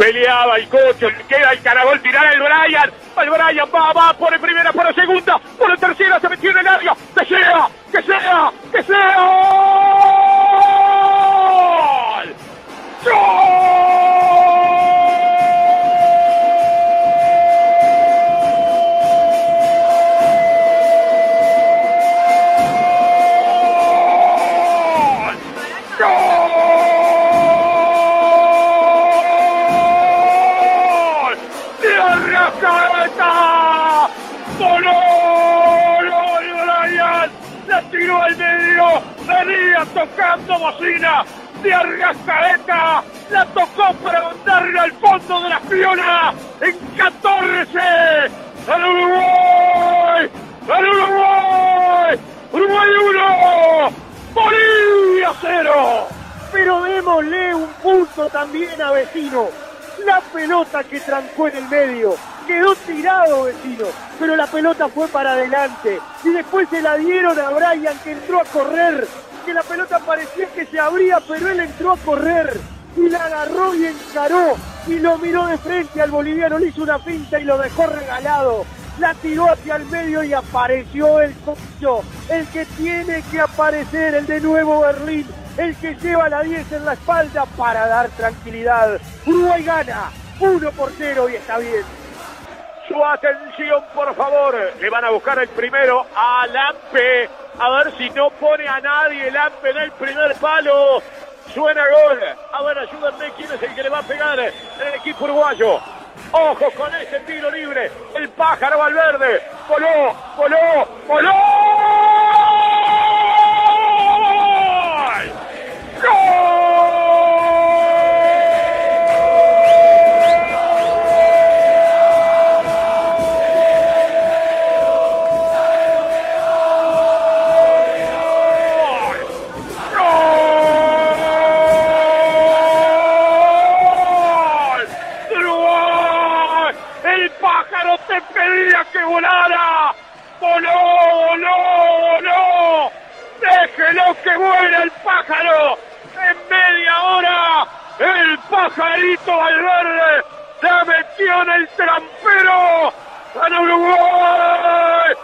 Peleaba el coche, queda el caragol, tirar el Brian. El Brian va, va, por el primera, por el segunda, por el tercera, se metió en el área. Que sea, que sea, que sea. ¡Gol! ¡Gol! ¡La tiró al medio! ¡Venía tocando bocina! ¡De Arrascaeta! ¡La tocó para mandarla al fondo de la piona! ¡En 14! ¡Al Uruguay! ¡Al Uruguay! ¡Uruguay 1! ¡Bolivia 0! Pero démosle un punto también a Vecino. La pelota que trancó en el medio. Quedó tirado Vecino, pero la pelota fue para adelante. Y después se la dieron a Brian que entró a correr. Que la pelota parecía que se abría, pero él entró a correr. Y la agarró y encaró. Y lo miró de frente al boliviano, le hizo una pinta y lo dejó regalado. La tiró hacia el medio y apareció el cocho. El que tiene que aparecer, el de Nuevo Berlín el que lleva la 10 en la espalda para dar tranquilidad. Uruguay gana 1 por 0 y está bien. Su atención, por favor. Le van a buscar el primero a Lampe. A ver si no pone a nadie Lampe en el primer palo. Suena gol. A ver, ayúdenme quién es el que le va a pegar el equipo uruguayo. Ojo con ese tiro libre. El pájaro Valverde. Voló, voló, voló. Se metió en el trampero! ¡Gana Uruguay!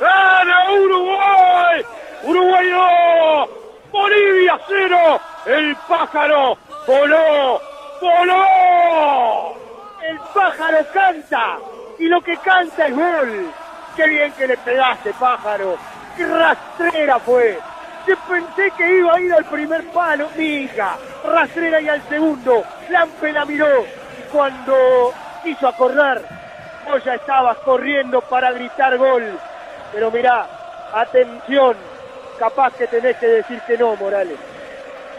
¡Gana Uruguay! ¡Uruguay no! ¡Bolivia cero! ¡El pájaro voló! ¡Voló! El pájaro canta y lo que canta es gol. Qué bien que le pegaste, pájaro. Qué rastrera fue. Yo pensé que iba a ir al primer palo. Mija, rastrera y al segundo. Lampe la miró. Cuando quiso acordar, vos ya estabas corriendo para gritar gol. Pero mirá, atención. Capaz que tenés que decir que no, Morales.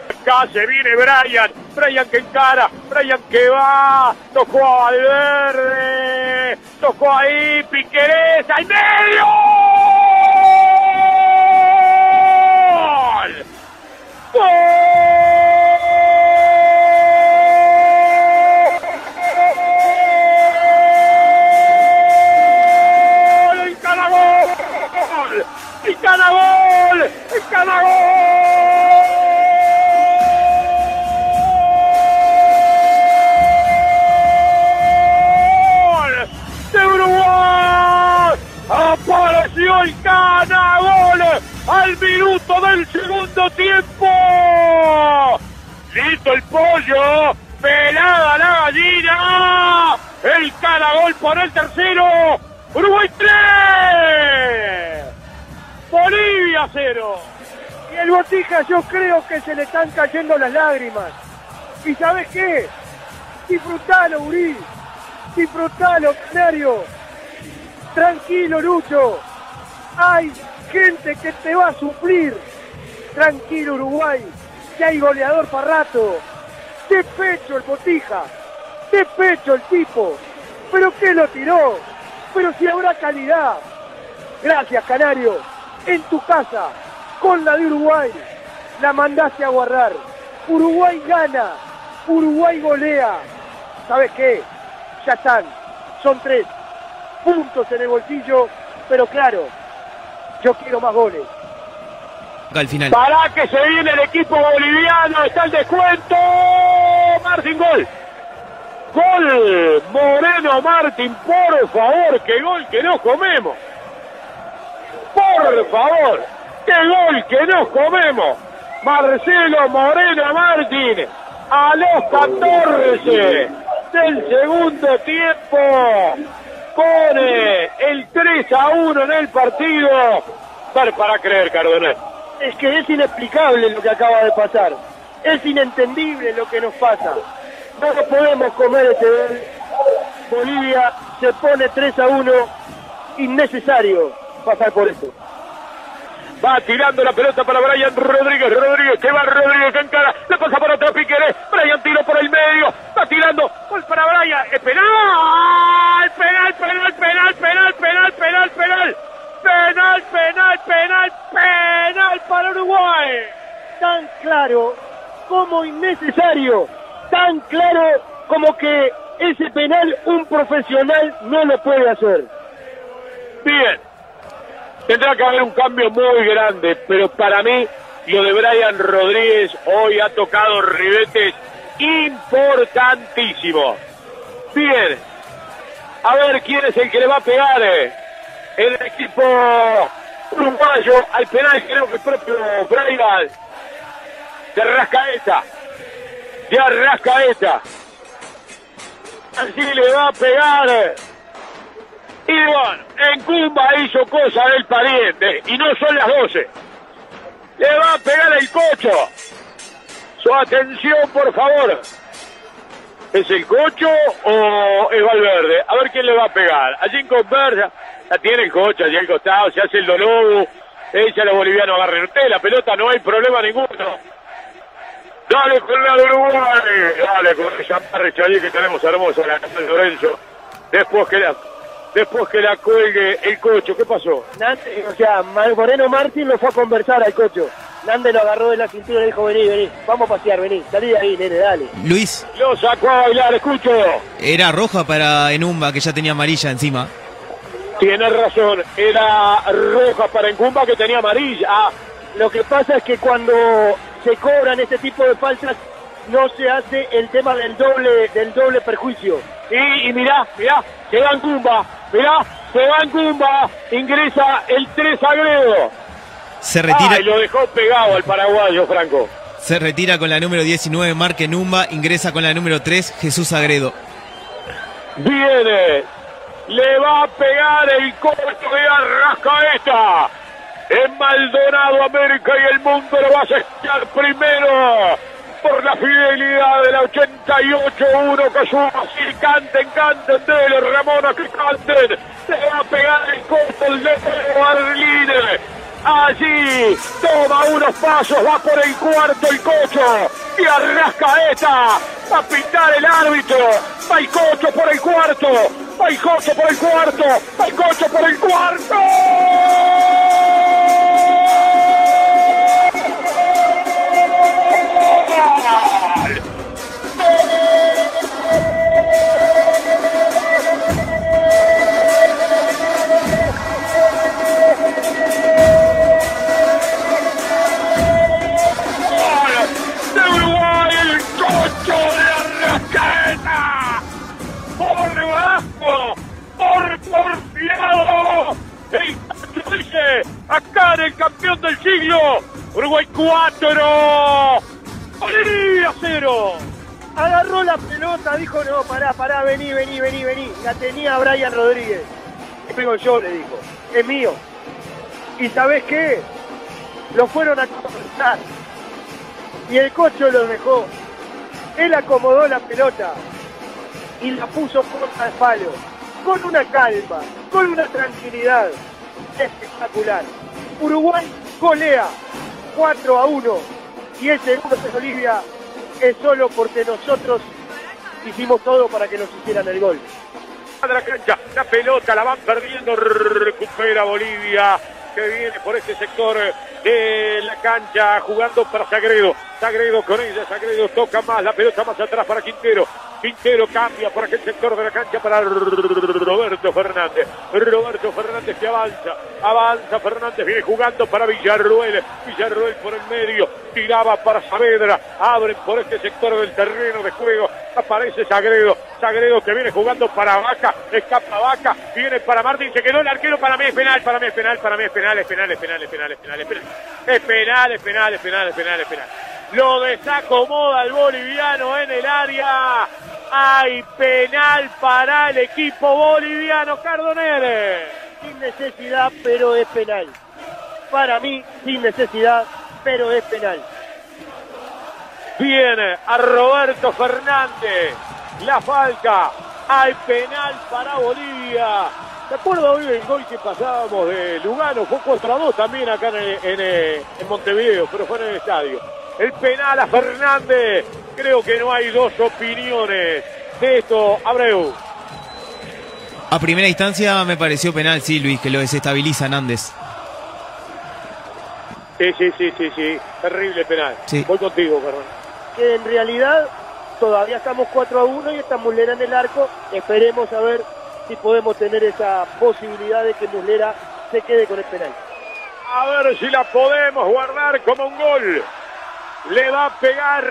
Acá se viene Brian, Brian que encara, Brian que va, tocó a Valverde, tocó ahí Piquerés, al medio. Minuto del segundo tiempo! ¡Listo el pollo! ¡Pelada la gallina! ¡El Canagol por el tercero! ¡Uruguay 3! ¡Bolivia 0! Y el Botija yo creo que se le están cayendo las lágrimas. ¿Y sabes qué? Disfrutalo, Uri. Disfrutalo, Canario. Tranquilo, Lucho. Hay gente que te va a suplir. Tranquilo, Uruguay. Que hay goleador para rato. De pecho el Botija. De pecho el tipo. ¿Pero qué lo tiró? Pero si habrá calidad. Gracias, Canario. En tu casa, con la de Uruguay, la mandaste a guardar. Uruguay gana. Uruguay golea. ¿Sabes qué? Ya están. Son tres puntos en el bolsillo. Pero claro, yo quiero más goles. Para que se viene el equipo boliviano, está el descuento. Martín Gol. Gol Moreno Martín, por favor, qué gol que nos comemos. Por favor, qué gol que nos comemos. Marcelo Moreno Martín a los 14 del segundo tiempo pone el 3 a 1 en el partido. Dar para creer, Cardenal. Es que es inexplicable lo que acaba de pasar. Es inentendible lo que nos pasa. No podemos comer este gol. Bolivia se pone 3 a 1. Innecesario pasar por esto. Va tirando la pelota para Brian Rodríguez. Rodríguez que va Rodríguez que encara. Le pasa para otro Piqueré. Brian tiro por el medio. Va tirando. Gol para Brian. Es penal. Penal, penal, penal, penal, penal, penal, penal. Penal, penal, penal, para Uruguay. Tan claro como innecesario. Tan claro como que ese penal un profesional no lo puede hacer. Bien. Tendrá que haber un cambio muy grande, pero para mí lo de Brian Rodríguez hoy ha tocado ribetes importantísimos. Bien. A ver quién es el que le va a pegar. eh. El equipo uruguayo al penal, creo que el propio Brian. De Arrascaeta. De Arrascaeta. Así le va a pegar. Y bueno, en Cumba hizo cosa del pariente. Y no son las 12. Le va a pegar el cocho. Su atención, por favor. ¿Es el cocho o es Valverde? A ver quién le va a pegar. Allí en conversa, la tiene el cocho allí al costado, se hace el dolobo. Ella los bolivianos agarren usted la pelota, no hay problema ninguno. Dale con la de Uruguay. Dale con esa marcha allí que tenemos hermosa la casa de Lorenzo. Después que la, después que la cuelgue el cocho. ¿Qué pasó? Nante, o sea, Moreno Martín lo fue a conversar al cocho. Nande lo agarró de la cintura y le dijo, vení, vení, vamos a pasear, vení, salí de ahí, nene, dale. Luis, Lo sacó a bailar, escucho. era roja para Enumba, que ya tenía amarilla encima. Tiene razón, era roja para Encumba que tenía amarilla. Ah, Lo que pasa es que cuando se cobran este tipo de faltas, no se hace el tema del doble, del doble perjuicio. y, y mirá, mirá, se va Encumba, mirá, se va Encumba, ingresa el 3 Agredo. Se Ah, retira, y lo dejó pegado al paraguayo, Franco. se retira con la número 19, Marque Enumba, ingresa con la número 3, Jesús Agredo. Viene, le va a pegar el corto de Arrascaeta. En Maldonado, América y el mundo lo va a asesinar primero por la fidelidad de la 88-1 que suma así, canten, canten, dele Ramona que canten, le va a pegar el corto el de Arline. Allí toma unos pasos, va por el cuarto el cocho y Arrascaeta va a pintar el árbitro. Va el cocho por el cuarto, va el cocho por el cuarto, va el cocho por el cuarto. Dice, acá el campeón del siglo. Uruguay 4, Bolivia 0. Agarró la pelota, dijo, no, pará, pará, vení, vení, vení, vení. La tenía Brian Rodríguez. Pego yo, le dijo. Es mío. ¿Y sabés qué? Lo fueron a conversar. Y el cocho lo dejó. Él acomodó la pelota y la puso contra el palo. Con una calma, con una tranquilidad. Espectacular. Uruguay golea 4 a 1. Y ese gol de Bolivia es solo porque nosotros hicimos todo para que nos hicieran el gol. la cancha, la pelota la van perdiendo, recupera Bolivia, que viene por este sector de la cancha, jugando para Sagredo, Sagredo con ella, Sagredo toca más, la pelota más atrás para Quintero, Quintero cambia por aquel sector de la cancha para Roberto Fernández, Roberto Fernández que avanza, avanza Fernández, viene jugando para Villarruel, Villarruel por el medio, tiraba para Saavedra, abren por este sector del terreno de juego, aparece Sagredo, Sagredo que viene jugando para Vaca, escapa Vaca, viene para Martín, se quedó el arquero, para mí es penal, para mí es penal, para mí es penal, es penal, es penal, es penal, es penal, es penal, es penal, es penal, es penal, es penal, es penal. Lo desacomoda el boliviano en el área. Hay penal para el equipo boliviano, Cardonere. Sin necesidad, pero es penal. Para mí, sin necesidad, pero es penal. Viene a Roberto Fernández. La falta. Hay penal para Bolivia. ¿Te acuerdas hoy del gol que pasábamos de Lugano? Fue 4 a 2 también acá en, en, en Montevideo, pero fue en el estadio. El penal a Fernández. Creo que no hay dos opiniones de esto. Abreu. A primera instancia me pareció penal, sí, Luis, que lo desestabiliza Nández. Sí, sí, sí, sí, sí. Terrible penal. Sí. Voy contigo, perdón. Que en realidad todavía estamos 4 a 1 y está Muslera en el arco. Esperemos a ver si podemos tener esa posibilidad de que Muslera se quede con el penal. A ver si la podemos guardar como un gol. Le va a pegar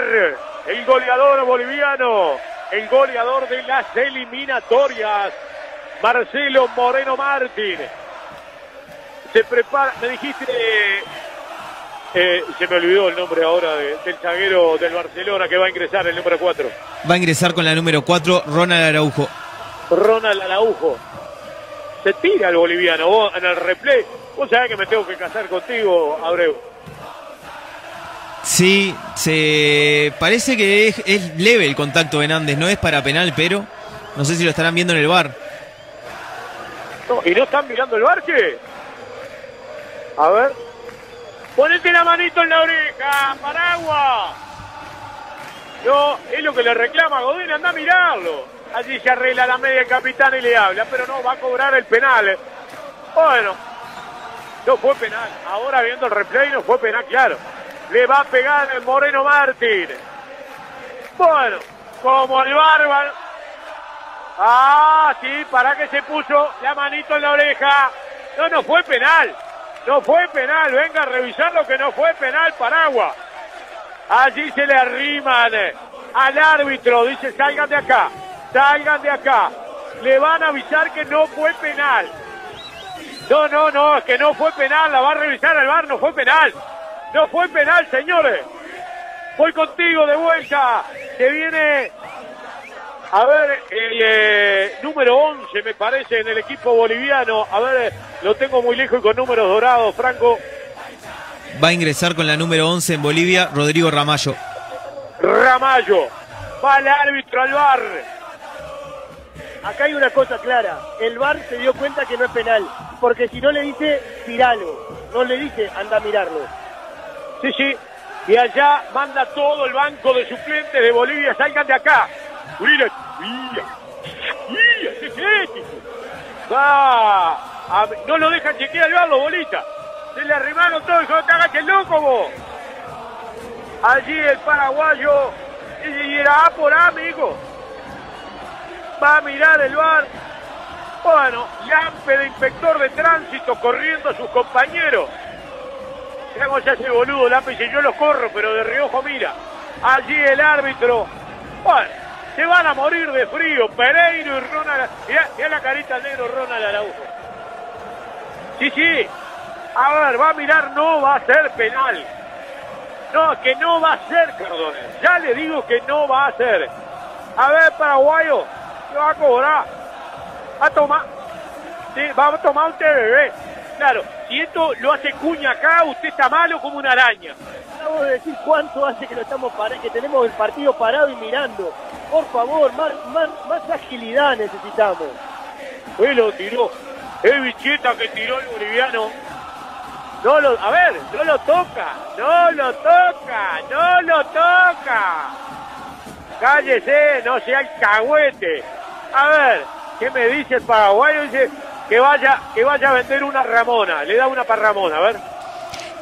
el goleador boliviano, el goleador de las eliminatorias, Marcelo Moreno Martín. Se prepara, me dijiste, eh, se me olvidó el nombre ahora de- del zaguero del Barcelona que va a ingresar, el número 4. Va a ingresar con la número 4, Ronald Araujo. Ronald Araujo. Se tira el boliviano, vos en el replay. Vos sabés que me tengo que casar contigo, Abreu. Sí, se parece que es, leve el contacto de Nández, no es para penal, pero no sé si lo estarán viendo en el bar. ¿Y no están mirando el barque? A ver. Ponete la manito en la oreja, Paragua. No, es lo que le reclama Godín, anda a mirarlo. Allí se arregla la media el capitán y le habla, pero no, va a cobrar el penal. Bueno, no fue penal. Ahora viendo el replay no fue penal, claro. Le va a pegar el Moreno Martín. Bueno, como el bárbaro. Ah, sí, para que se puso la manito en la oreja. No, no fue penal. No fue penal. Venga a revisar lo que no fue penal, Paragua. Allí se le arriman al árbitro. Dice, salgan de acá. Salgan de acá. Le van a avisar que no fue penal. No, no, no, que no fue penal. La va a revisar el bar. No fue penal. No fue penal, señores. Voy contigo de vuelta. Que viene a ver, el eh, número 11 me parece en el equipo boliviano. A ver, lo tengo muy lejos y con números dorados, Franco. Va a ingresar con la número 11 en Bolivia, Rodrigo Ramallo. Ramallo. Va el árbitro al bar. Acá hay una cosa clara. El VAR se dio cuenta que no es penal. Porque si no le dice, tiralo. No le dice, anda a mirarlo. Sí, sí. Y allá manda todo el banco de suplentes de Bolivia. Salgan de acá. Mira, mira, mira, ¿qué es esto? Va. no lo dejan chequear el barro, bolita. Se le arrimaron todos. Dijo, no te el loco vos. Allí el paraguayo. Y y era A por A, amigo. Va a mirar el bar. Bueno, Lampe de inspector de tránsito corriendo a sus compañeros. Cómo se hace boludo, Lampe dice yo los corro, pero de reojo mira. Allí el árbitro. Bueno, se van a morir de frío. Pereiro y Ronald. Mirá, mirá la carita del negro Ronald Araujo. Sí, sí. A ver, va a mirar, no va a ser penal. No, que no va a ser, Cardone. Ya le digo que no va a ser. A ver, paraguayo, ¿qué va a cobrar? A tomar. Sí, va a tomar usted, bebé. Claro, si esto lo hace cuña acá, usted está malo como una araña. Acabo de decir cuánto hace que lo estamos que tenemos el partido parado y mirando. Por favor, más, más, más agilidad necesitamos. Él lo tiró. Es bicheta que tiró el boliviano. No lo, a ver, no lo toca, no lo toca, no lo toca. Cállese, no sea el cagüete. A ver, ¿qué me dice el paraguayo? Dice que vaya, que vaya a vender una Ramona. Le da una para Ramona, a ver.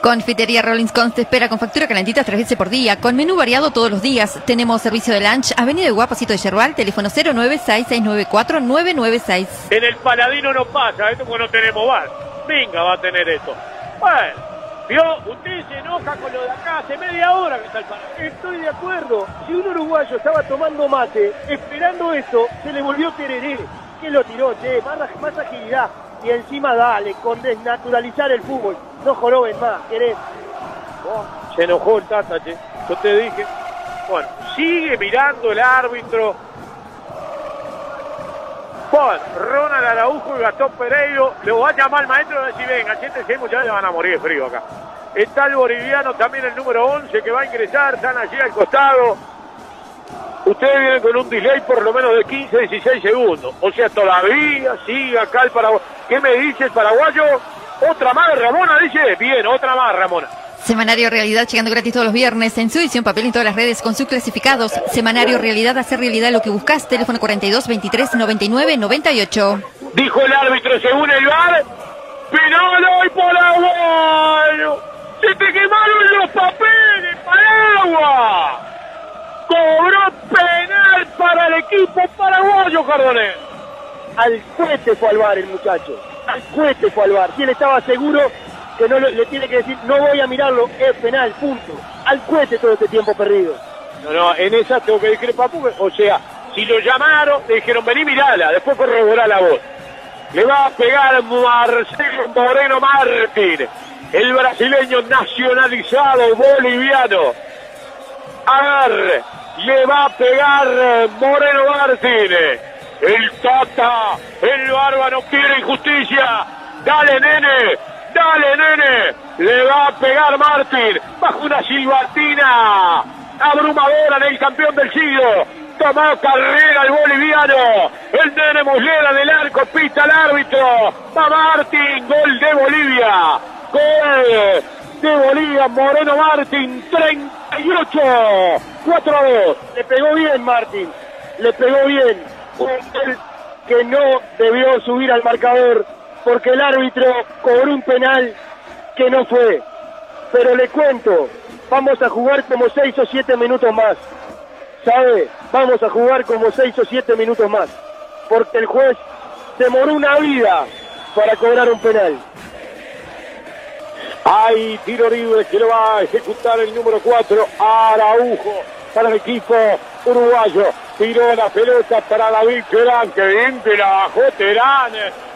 Confitería Rollins Cons te espera con factura calentita tres veces por día, con menú variado todos los días. Tenemos servicio de lunch, Avenida de Guapacito de Yerbal, teléfono 096-694-996. En el Paladino no pasa, esto porque no tenemos bar. Venga, va a tener esto. Bueno, ¿Vio? Usted se enoja con lo de acá, hace media hora que está el parado. Estoy de acuerdo. Si un uruguayo estaba tomando mate, esperando esto, se le volvió tereré. ¿Quién lo tiró, che? Más, agilidad. Y encima dale, con desnaturalizar el fútbol. No joroben más, querés. Se enojó el Tata, che. Yo te dije. Bueno, sigue mirando el árbitro. Bueno, Ronald Araujo y Gastón Pereiro. Le va a llamar al maestro y decir, venga, siéntense muchachos, van a morir de frío acá. Está el boliviano también el número 11 que va a ingresar, están allí al costado. Ustedes vienen con un delay por lo menos de 15, 16 segundos. O sea, todavía sigue acá el paraguayo. ¿Qué me dice el paraguayo? Otra más, Ramona, dice. Bien, otra más, Ramona. Semanario Realidad llegando gratis todos los viernes en su edición papel en todas las redes con sus clasificados. Semanario Realidad, hacer realidad lo que buscas. Teléfono 42 23 99 98. Dijo el árbitro según el bar. Penal hoy Paraguayo. Se te quemaron los papeles, Paraguay. Cobró penal para el equipo paraguayo, Cardonel. Al cohete fue al bar el muchacho. Al cohete fue al bar. Si él estaba seguro que no le, tiene que decir, no voy a mirarlo, es penal, punto. Al cohete todo este tiempo perdido. No, no, en esa tengo que discrepar porque, o sea, si lo llamaron, le dijeron, vení, mirala, después corroborar la voz. Le va a pegar Marcelo Moreno Martín, el brasileño nacionalizado boliviano. A ver, le va a pegar Moreno Martín. El Tata, el bárbaro quiere injusticia. Dale, nene, dale, nene. Le va a pegar Martín bajo una silbatina abrumadora del campeón del siglo. Tomó carrera el boliviano. El nene Muslera del arco, pita al árbitro. Va Martín, gol de Bolivia. Gol de Bolivia, Moreno Martín, 38. 4 a 2. Le pegó bien Martín, le pegó bien. Un gol que no debió subir al marcador porque el árbitro cobró un penal que no fue. Pero le cuento, vamos a jugar como 6 o 7 minutos más. ¿Sabe? Vamos a jugar como 6 o 7 minutos más. Porque el juez demoró una vida para cobrar un penal. Hay tiro libre que lo va a ejecutar el número 4, Araujo, para el equipo uruguayo. Tiró la pelota para David Terán, que bien la bajó Terán.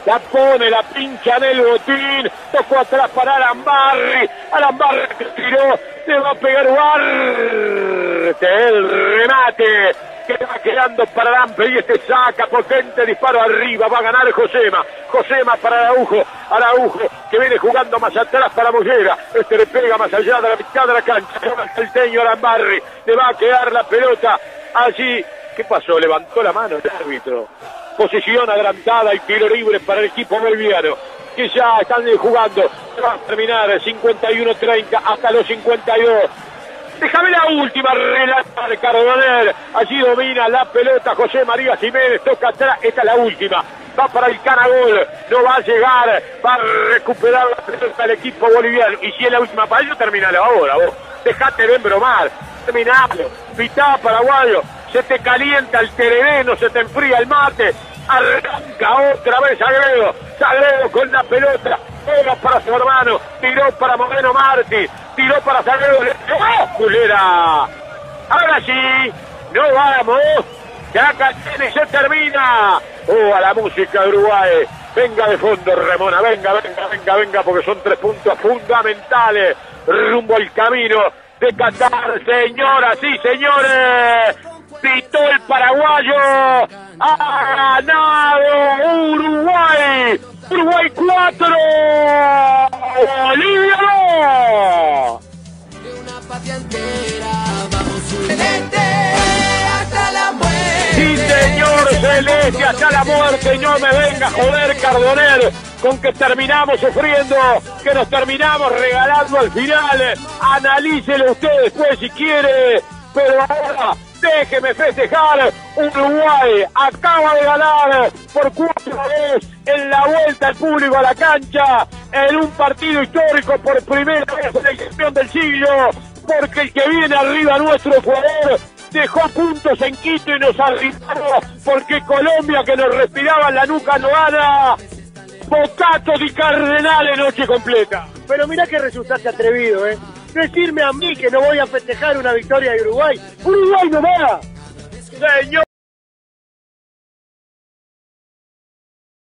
La pone, la pincha en el botín. Tocó atrás para Alambarri. Alambarri tiró, le va a pegar Ugarte. El remate que va quedando para Lampe y este saca potente disparo arriba, va a ganar Josema, Josema para Araujo, Araujo que viene jugando más atrás para Mollera, este le pega más allá de la mitad de la cancha, el teño Alambarri, le va a quedar la pelota. Allí, ¿qué pasó? Levantó la mano el árbitro, posición adelantada y tiro libre para el equipo boliviano que ya están jugando, va a terminar 51-30 hasta los 52 Déjame la última relatar Cardonel. Allí domina la pelota José María Jiménez. Toca atrás. Esta es la última. Va para el Canagol. No va a llegar. Va a recuperar la pelota el equipo boliviano. Y si es la última para ellos, terminalo ahora. Vos. Dejate de embromar. Terminalo. Pitá, paraguayo. Se te calienta el terereno. Se te enfría el mate. Arranca otra vez Sagredo. Sagredo con la pelota. Pega para su hermano. Tiró para Moreno Martí. Tiró para. Le pegó, Culera. Ahora sí. No vamos. Ya Catene se termina. Oh, a la música de Uruguay. Venga de fondo, Ramona. Venga, venga, venga, venga, porque son tres puntos fundamentales rumbo al camino de Qatar, señoras y señores. Pitó el paraguayo. Ha ganado Uruguay. Uruguay 4. Bolivia 2. Sí, señor Celeste, hasta la muerte. No me venga a joder, Cardonel, con que terminamos sufriendo, que nos terminamos regalando al final. Analícelo usted después si quiere. Pero ahora déjeme festejar. Uruguay acaba de ganar por cuatro veces en la vuelta al público a la cancha en un partido histórico por primera vez en el campeón del siglo. Porque el que viene arriba nuestro Ecuador dejó puntos en Quito y nos arribó porque Colombia que nos respiraba en la nuca no gana. Bocato di Cardenale noche completa. Pero mirá que resultaste atrevido, ¿eh? Decirme a mí que no voy a festejar una victoria de Uruguay. ¡Uruguay no va! Señor.